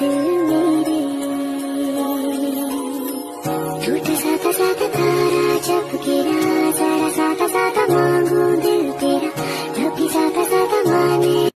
दिल मेरे टूटा साता साता तारा जब गिरा जरा साता साता मांगू दिल तेरा झूठी साता साता माने